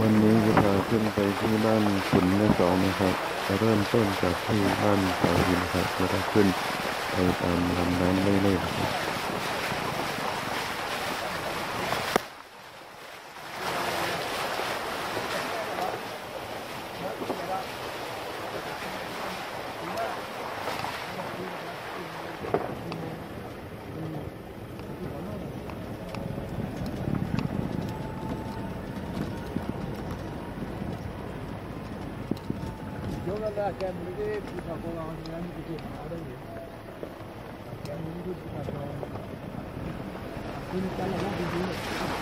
วันนี้จะพาขึ้นไปที่บ้านขุนแม่สองนะครับจะเริ่มต้นจากที่บ้านสาหินครับแล้วก็ขึ้นไปตามลำน้ำเรื่อยๆ ครั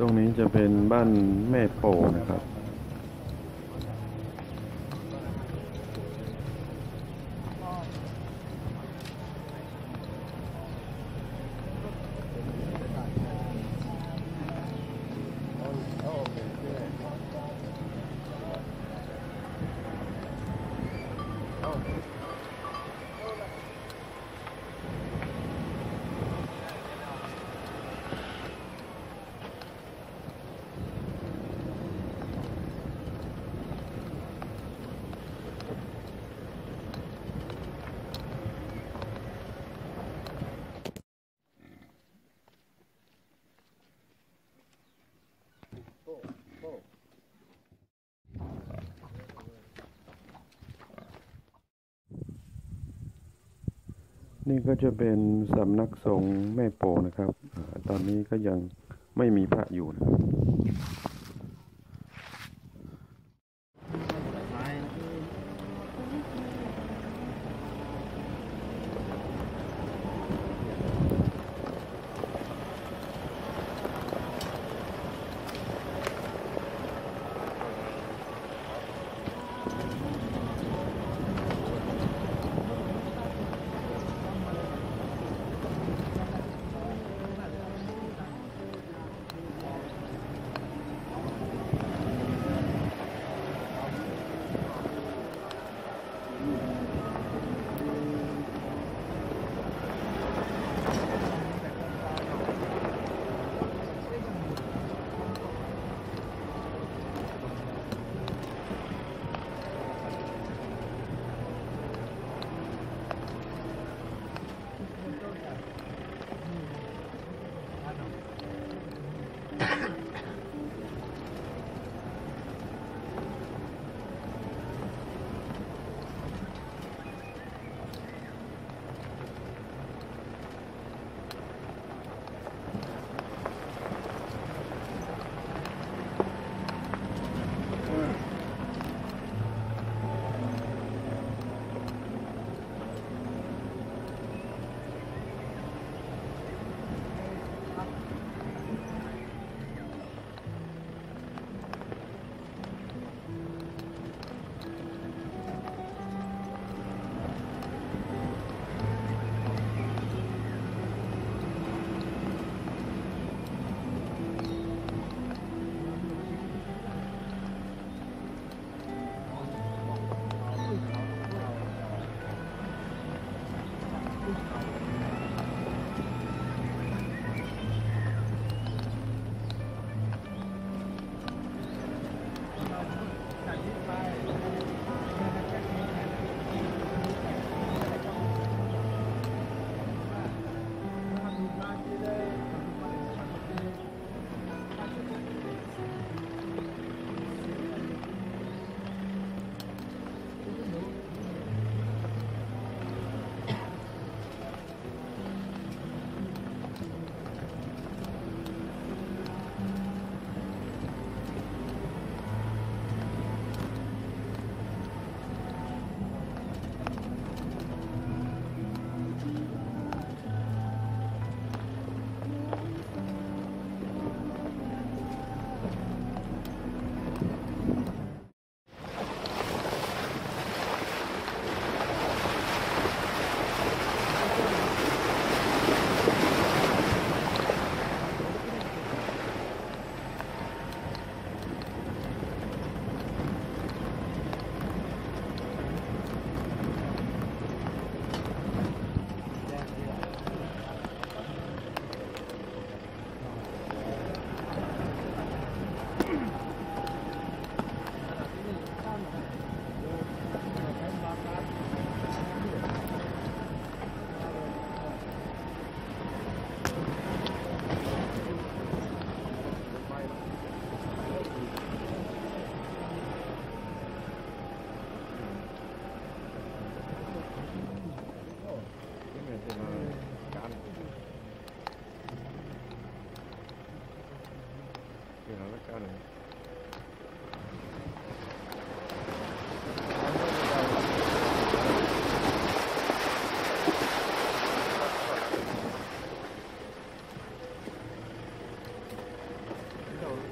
ตรงนี้จะเป็นบ้านแม่โปนะครับ เนี่ก็จะเป็นสำนักสงฆ์แม่โปนะครับ ตอนนี้ก็ยังไม่มีพระอยู่นะครับ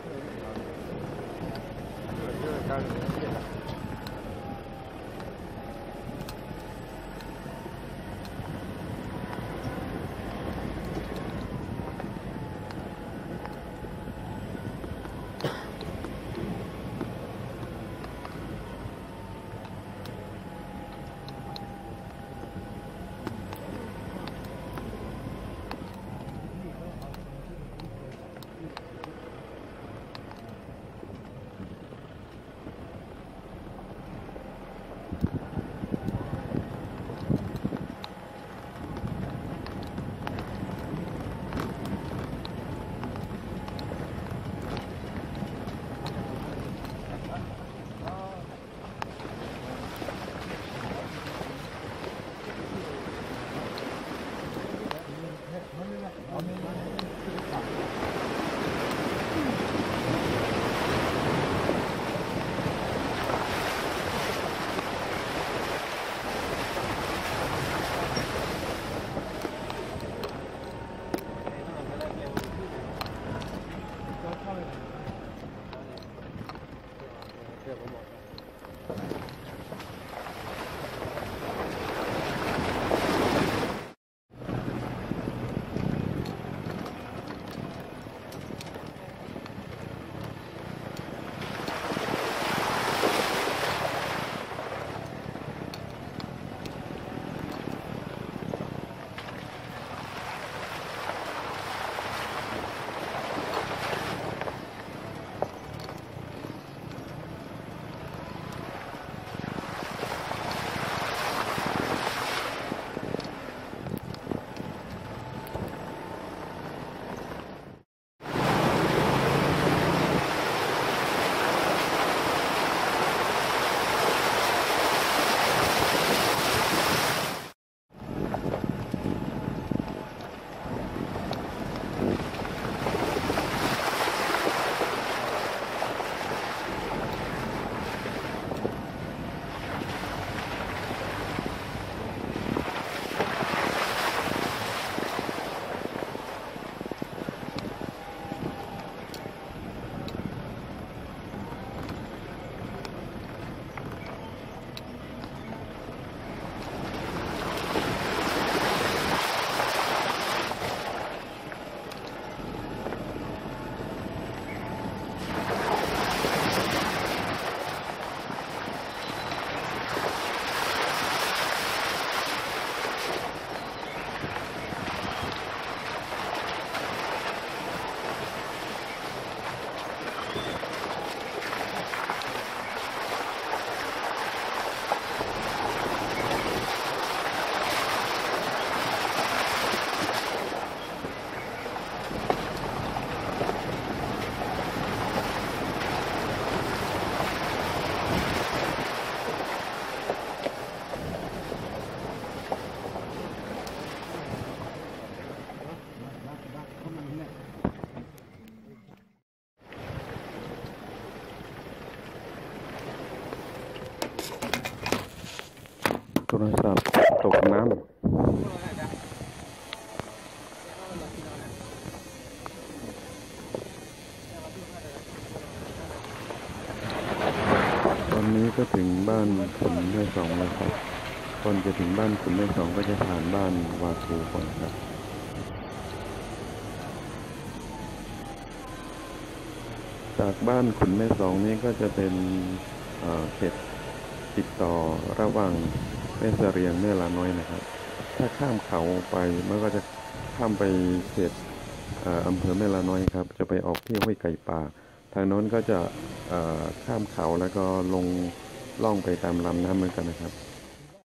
这个应该。Ya, 毛病 รศัพท์ตกน้ำตอนนี้ก็ถึงบ้านขุนแม่สองแล้วครับก่อนจะถึงบ้านขุนแม่สองก็จะผ่านบ้านวาทูก่อนครับจากบ้านขุนแม่สองนี้ก็จะเป็นเอ่อเขตติดต่อระหว่าง แม่เสรียงแม่ลาน้อยนะครับ ถ้าข้ามเขาไปมันก็จะข้ามไปเขตอำเภอแม่ลาน้อยครับ จะไปออกที่ห้วยไก่ป่า ทางโน้นก็จะข้ามเขาแล้วก็ลงล่องไปตามลำน้ำเหมือนกันนะครับ